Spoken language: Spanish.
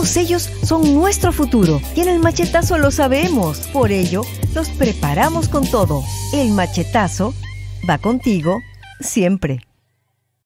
Todos ellos son nuestro futuro y en el machetazo lo sabemos. Por ello, los preparamos con todo. El machetazo va contigo siempre.